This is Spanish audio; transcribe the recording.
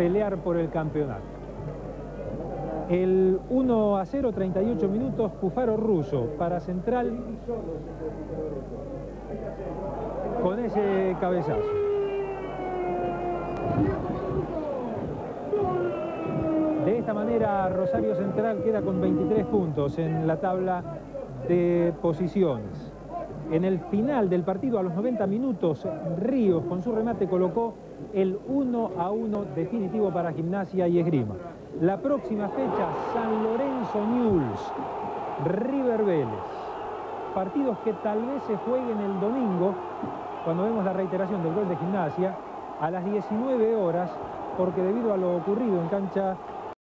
pelear por el campeonato. El 1 a 0, 38 minutos, Cufaro Russo para Central con ese cabezazo. De esta manera Rosario Central queda con 23 puntos en la tabla de posiciones. En el final del partido, a los 90 minutos, Ríos con su remate colocó el 1 a 1 definitivo para Gimnasia y Esgrima. La próxima fecha, San Lorenzo News, River Vélez. Partidos que tal vez se jueguen el domingo, cuando vemos la reiteración del gol de Gimnasia, a las 19 horas, porque debido a lo ocurrido en cancha